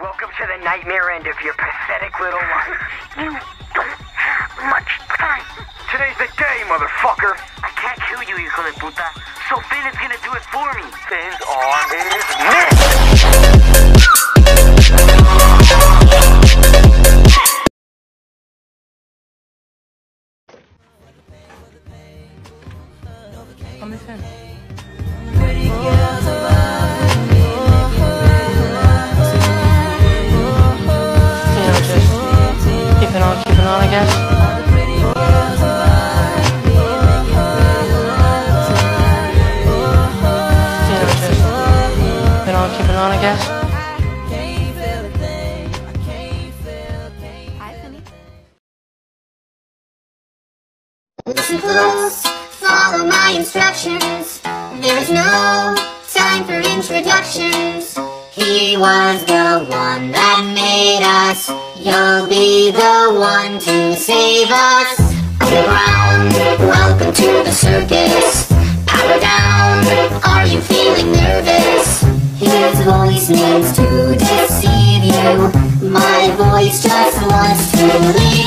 Welcome to the nightmare end of your pathetic little life. You don't have much time. Today's the day, motherfucker. I can't kill you, hijo de puta. So Finn is gonna do it for me. Finn's on his neck. For introductions. He was the one that made us. You'll be the one to save us. Underground, welcome to the circus. Power down, are you feeling nervous? His voice means to deceive you. My voice just wants to leave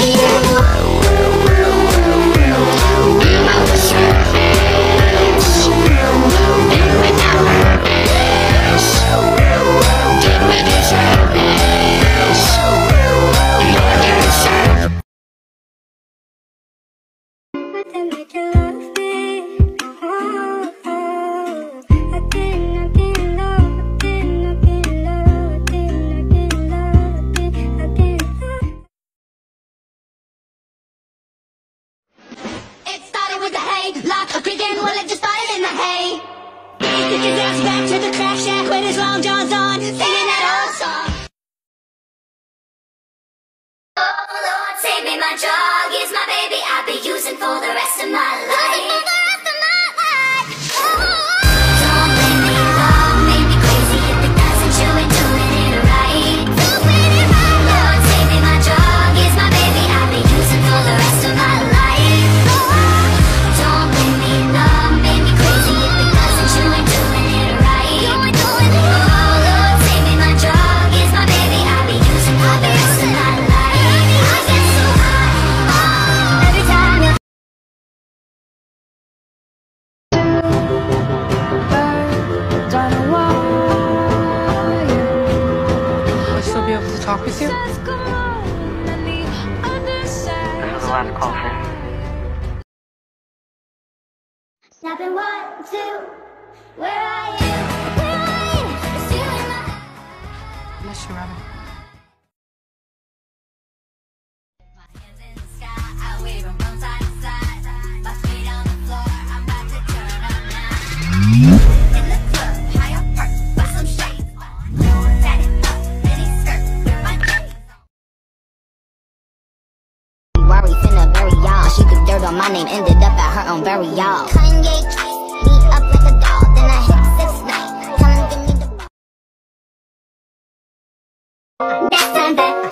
Using for the rest of my life. With you? This is the last call, Finn. Snapping one, two, where are you? On my name, ended up at her own burial. Kanye dressed me up like a doll, then I hit six nine. Tell him give me the ball. Next time back,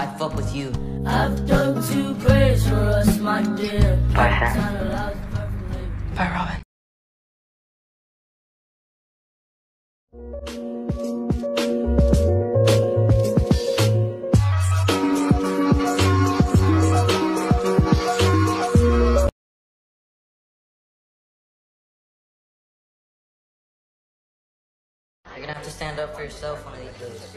I fuck with you. I've done two prayers for us, my dear. Bye, Bye, Robin. You're gonna have to stand up for yourself one of these days.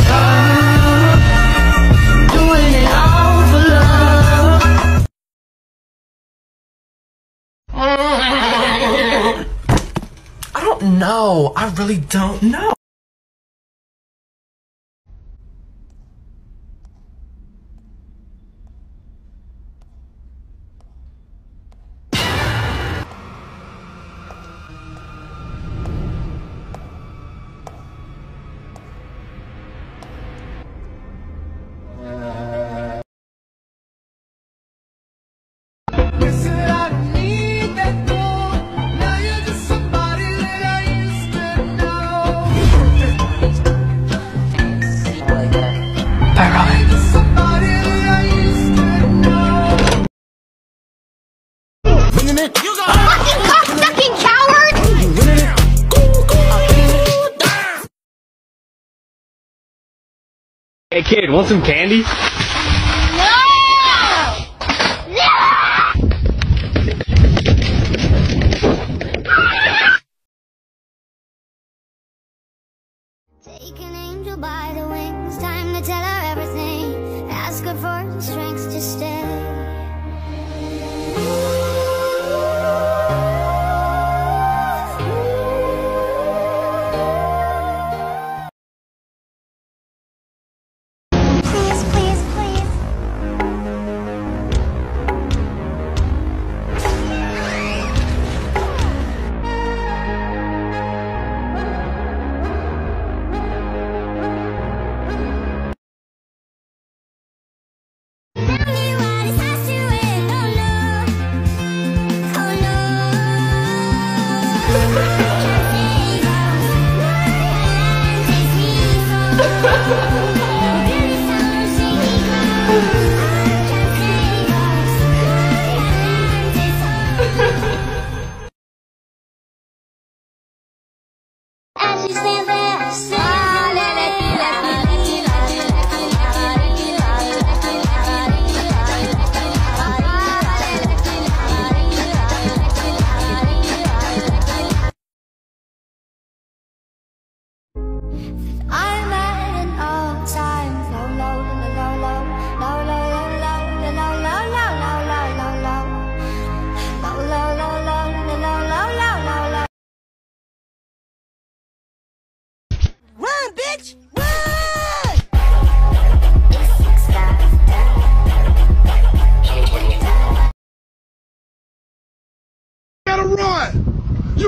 No, I really don't know. Hey kid, want some candy?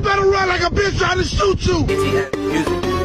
better run like a bitch trying to shoot you.